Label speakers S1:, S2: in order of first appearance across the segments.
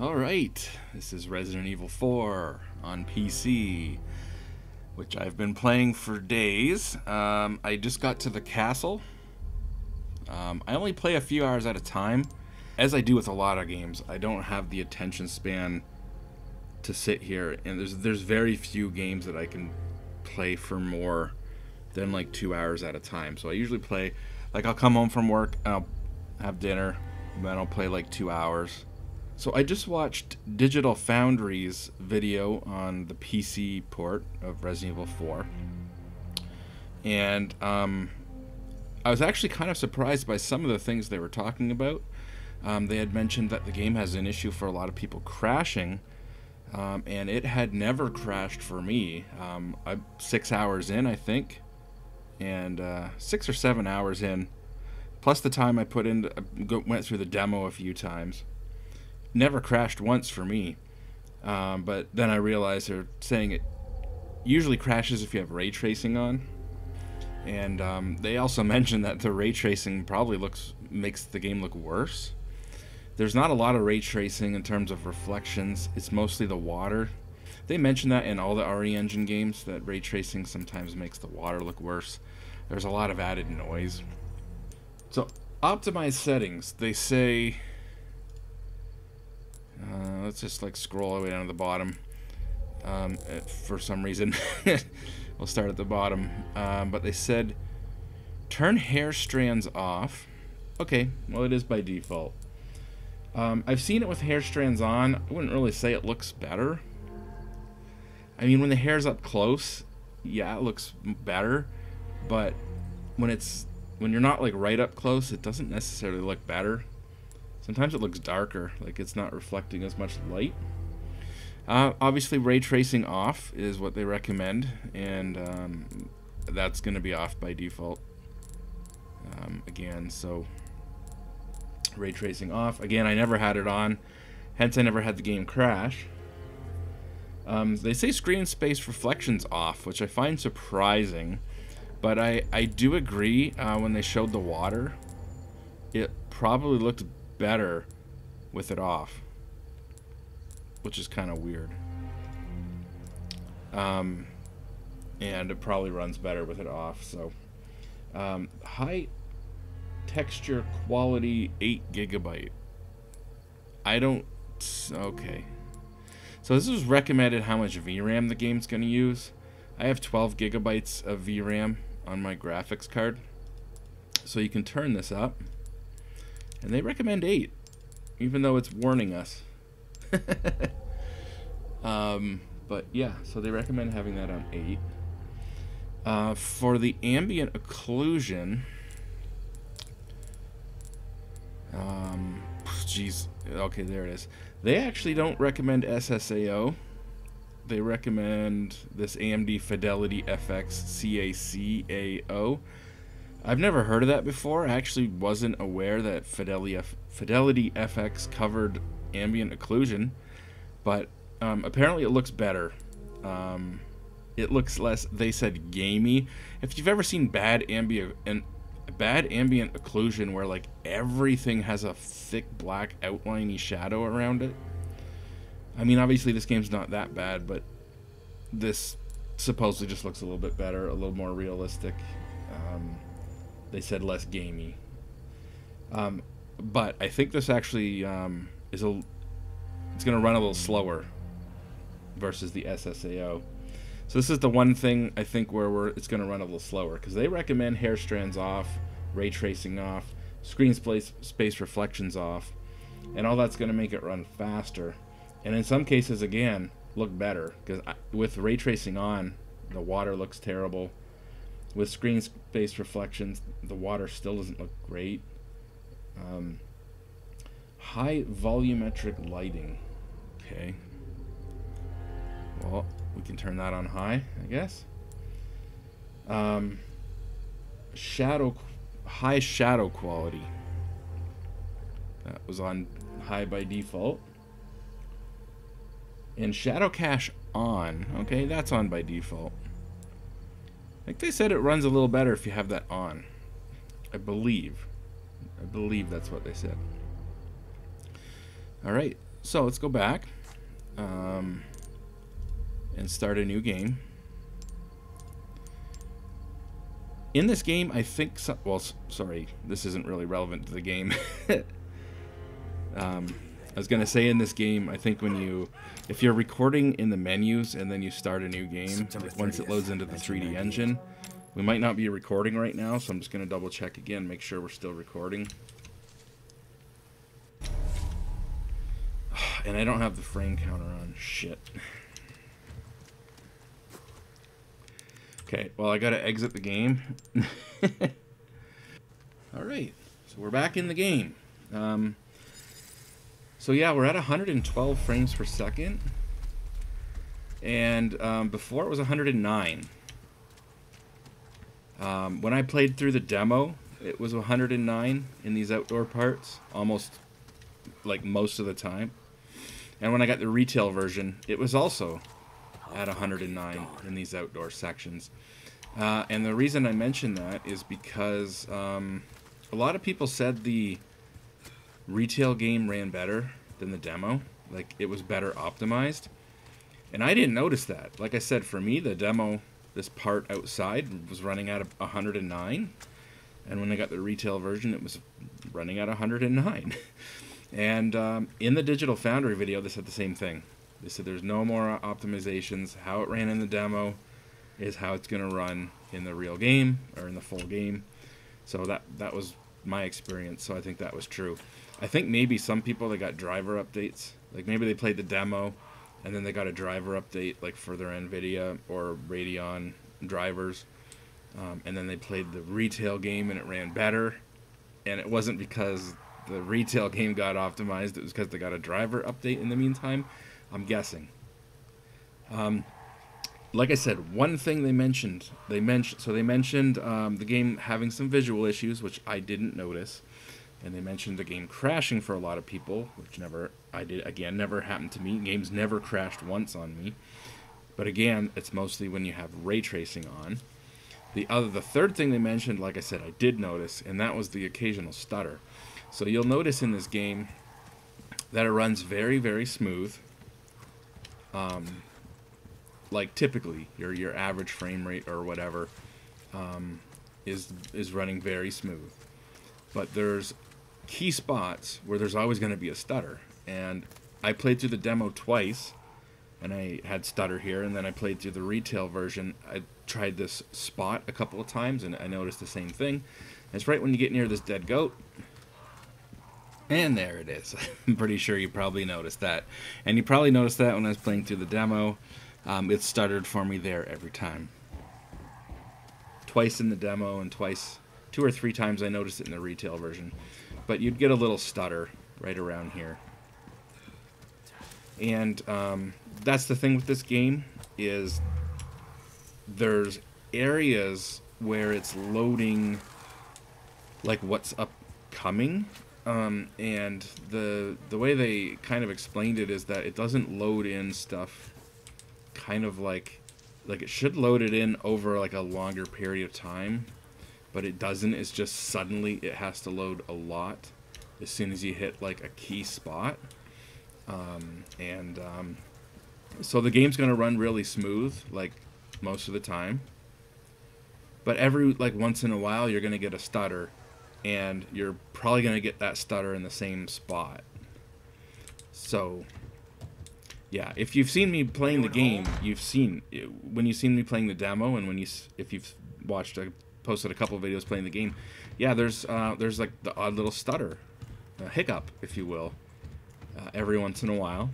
S1: Alright, this is Resident Evil 4 on PC, which I've been playing for days. Um, I just got to the castle. Um, I only play a few hours at a time. As I do with a lot of games, I don't have the attention span to sit here, and there's, there's very few games that I can play for more than like two hours at a time. So I usually play, like I'll come home from work, I'll have dinner, and then I'll play like two hours so I just watched Digital Foundry's video on the PC port of Resident Evil 4. And um, I was actually kind of surprised by some of the things they were talking about. Um, they had mentioned that the game has an issue for a lot of people crashing. Um, and it had never crashed for me. Um, I'm six hours in, I think. And uh, six or seven hours in. Plus the time I put in, went through the demo a few times never crashed once for me. Um, but then I realized they're saying it usually crashes if you have ray tracing on. And um, they also mentioned that the ray tracing probably looks makes the game look worse. There's not a lot of ray tracing in terms of reflections. It's mostly the water. They mentioned that in all the RE Engine games that ray tracing sometimes makes the water look worse. There's a lot of added noise. So optimize settings. They say uh, let's just like scroll all the way down to the bottom. Um, uh, for some reason, we'll start at the bottom. Um, but they said turn hair strands off. Okay, well it is by default. Um, I've seen it with hair strands on. I wouldn't really say it looks better. I mean, when the hair's up close, yeah, it looks better. But when it's when you're not like right up close, it doesn't necessarily look better. Sometimes it looks darker, like it's not reflecting as much light. Uh, obviously, ray tracing off is what they recommend, and um, that's going to be off by default. Um, again, so ray tracing off. Again, I never had it on, hence I never had the game crash. Um, they say screen space reflections off, which I find surprising, but I, I do agree uh, when they showed the water, it probably looked better with it off, which is kind of weird. Um, and it probably runs better with it off. So, um, texture quality 8 gigabyte. I don't. Okay. So this is recommended how much VRAM the game's going to use. I have 12 gigabytes of VRAM on my graphics card. So you can turn this up. And they recommend 8, even though it's warning us. um, but yeah, so they recommend having that on 8. Uh, for the ambient occlusion, um, jeez, okay, there it is. They actually don't recommend SSAO. They recommend this AMD Fidelity FX CACAO. I've never heard of that before. I actually wasn't aware that Fidelity, F Fidelity FX covered ambient occlusion, but um, apparently it looks better. Um, it looks less, they said, gamey. If you've ever seen bad ambient and bad ambient occlusion where like everything has a thick black outliney shadow around it. I mean, obviously this game's not that bad, but this supposedly just looks a little bit better, a little more realistic. Um, they said less gamey. Um, but I think this actually um, is a. It's going to run a little slower versus the SSAO. So this is the one thing I think where we're it's going to run a little slower because they recommend hair strands off, ray tracing off, screen space space reflections off, and all that's going to make it run faster. And in some cases, again, look better because with ray tracing on, the water looks terrible. With screen space reflections, the water still doesn't look great. Um, high volumetric lighting. Okay. Well, we can turn that on high, I guess. Um, shadow, high shadow quality. That was on high by default. And shadow cache on. Okay, that's on by default. Think they said it runs a little better if you have that on. I believe. I believe that's what they said. Alright, So let's go back um, and start a new game. In this game, I think, so, well, sorry, this isn't really relevant to the game. um, I was going to say in this game, I think when you, if you're recording in the menus and then you start a new game, once it loads into the 3D engine, we might not be recording right now, so I'm just going to double check again, make sure we're still recording. And I don't have the frame counter on. Shit. Okay, well, I gotta exit the game. Alright, so we're back in the game. Um, so yeah, we're at 112 frames per second. And um, before it was 109. Um, when I played through the demo, it was 109 in these outdoor parts, almost like most of the time. And when I got the retail version, it was also at 109 in these outdoor sections. Uh, and the reason I mention that is because um, a lot of people said the retail game ran better than the demo. Like, it was better optimized. And I didn't notice that. Like I said, for me, the demo, this part outside, was running at 109. And when I got the retail version, it was running at 109. and um, in the Digital Foundry video, they said the same thing. They said there's no more optimizations. How it ran in the demo is how it's going to run in the real game or in the full game. So that that was my experience. So I think that was true. I think maybe some people they got driver updates. Like maybe they played the demo and then they got a driver update like for their Nvidia or Radeon drivers. Um, and then they played the retail game and it ran better. And it wasn't because the retail game got optimized. It was because they got a driver update in the meantime. I'm guessing. Um, like I said, one thing they mentioned, they mentioned, so they mentioned um, the game having some visual issues, which I didn't notice, and they mentioned the game crashing for a lot of people, which never, I did again, never happened to me. Games never crashed once on me, but again, it's mostly when you have ray tracing on. The other, the third thing they mentioned, like I said, I did notice, and that was the occasional stutter. So you'll notice in this game that it runs very, very smooth. Um, like typically your your average frame rate or whatever um, is is running very smooth. But there's key spots where there's always going to be a stutter. And I played through the demo twice, and I had stutter here. And then I played through the retail version. I tried this spot a couple of times, and I noticed the same thing. It's right when you get near this dead goat. And there it is. I'm pretty sure you probably noticed that. And you probably noticed that when I was playing through the demo um, it stuttered for me there every time. Twice in the demo and twice, two or three times I noticed it in the retail version. But you'd get a little stutter right around here. And um, that's the thing with this game is there's areas where it's loading like what's upcoming um, and the the way they kind of explained it is that it doesn't load in stuff kind of like like it should load it in over like a longer period of time but it doesn't. It's just suddenly it has to load a lot as soon as you hit like a key spot. Um, and um, so the game's gonna run really smooth like most of the time. But every like once in a while you're gonna get a stutter and you're probably gonna get that stutter in the same spot. So yeah, if you've seen me playing the game, you've seen when you've seen me playing the demo, and when you if you've watched, I posted a couple of videos playing the game. Yeah, there's uh, there's like the odd little stutter, a hiccup, if you will, uh, every once in a while,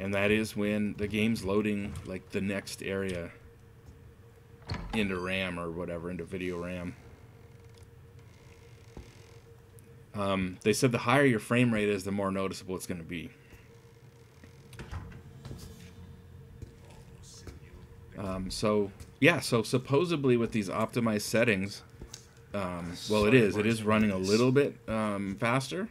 S1: and that is when the game's loading like the next area into RAM or whatever into video RAM. Um, they said the higher your frame rate is, the more noticeable it's going to be. Um, so yeah, so supposedly with these optimized settings, um, well, it is. It is running a little bit um, faster.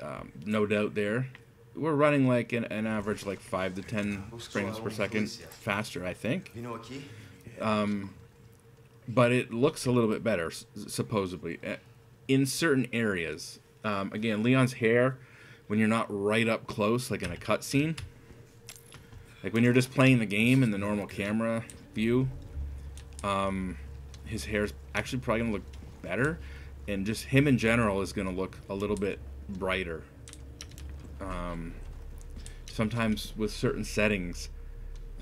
S1: Um, no doubt there. We're running like an, an, average like five to ten frames per second faster, I think. You know key? Um, but it looks a little bit better, supposedly, in certain areas. Um, again, Leon's hair when you're not right up close, like in a cutscene. Like when you're just playing the game in the normal camera view, um, his hair's actually probably gonna look better, and just him in general is gonna look a little bit brighter. Um, sometimes with certain settings,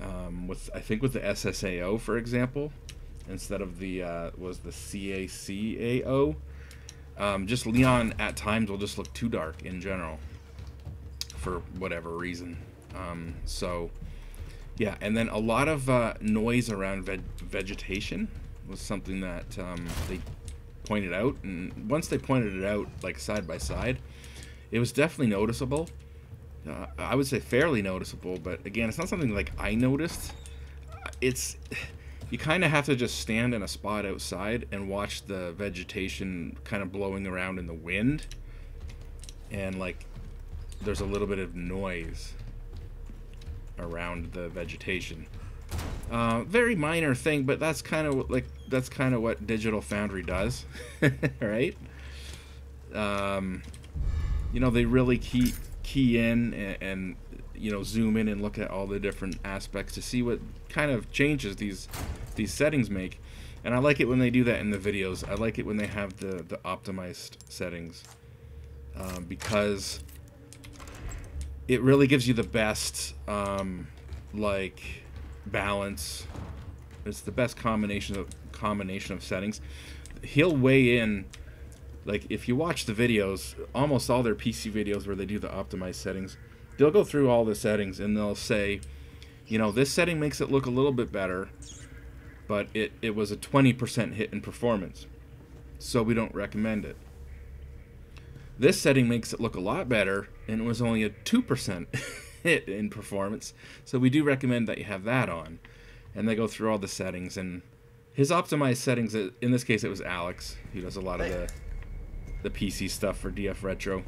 S1: um, with I think with the SSAO for example, instead of the uh, was the CACAO, um, just Leon at times will just look too dark in general for whatever reason. Um, so yeah, and then a lot of uh, noise around ve vegetation was something that um, they pointed out, and once they pointed it out, like side by side, it was definitely noticeable. Uh, I would say fairly noticeable, but again, it's not something like I noticed. It's you kind of have to just stand in a spot outside and watch the vegetation kind of blowing around in the wind, and like there's a little bit of noise around the vegetation. Uh, very minor thing, but that's kind of like that's kind of what Digital Foundry does, right? Um, you know, they really key key in and, and you know zoom in and look at all the different aspects to see what kind of changes these these settings make. And I like it when they do that in the videos. I like it when they have the the optimized settings um, because it really gives you the best um, like balance. It's the best combination of combination of settings. He'll weigh in like if you watch the videos, almost all their PC videos where they do the optimized settings, they'll go through all the settings and they'll say, you know, this setting makes it look a little bit better, but it, it was a 20% hit in performance. So we don't recommend it. This setting makes it look a lot better, and it was only a 2% hit in performance. So we do recommend that you have that on. And they go through all the settings, and his optimized settings, uh, in this case it was Alex, he does a lot of the, the PC stuff for DF Retro.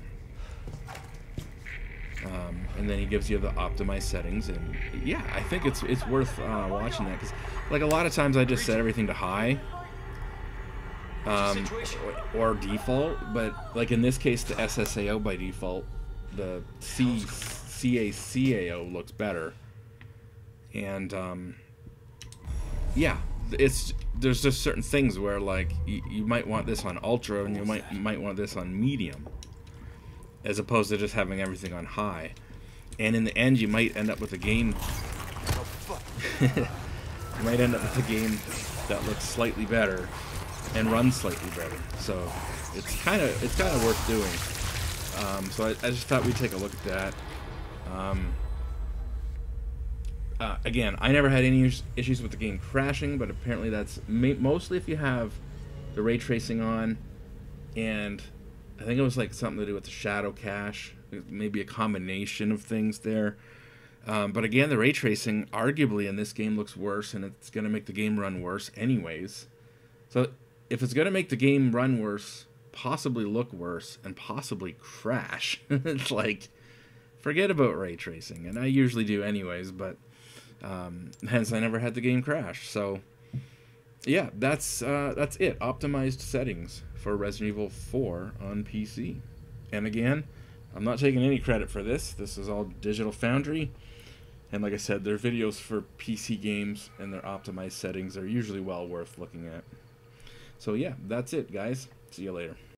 S1: Um, and then he gives you the optimized settings, and yeah, I think it's it's worth uh, watching that because, like a lot of times, I just set everything to high, um, or, or, default. But like in this case, the SSAO by default, the C CACAO looks better, and um, yeah, it's there's just certain things where like you, you might want this on ultra and you might might want this on medium, as opposed to just having everything on high, and in the end you might end up with a game. you might end up with a game that looks slightly better and runs slightly better. So it's kind of it's kind of worth doing. Um, so I, I, just thought we'd take a look at that. Um, uh, again, I never had any issues with the game crashing, but apparently that's mostly if you have the ray tracing on, and I think it was like something to do with the shadow cache, maybe a combination of things there. Um, but again, the ray tracing arguably in this game looks worse, and it's going to make the game run worse anyways. So if it's going to make the game run worse, possibly look worse, and possibly crash, it's like, forget about ray tracing. And I usually do anyways, but um, hence I never had the game crash. So, yeah, that's uh, that's it. Optimized settings for Resident Evil 4 on PC. And again, I'm not taking any credit for this. This is all Digital Foundry. And like I said, their videos for PC games and their optimized settings are usually well worth looking at. So yeah, that's it, guys. See you later.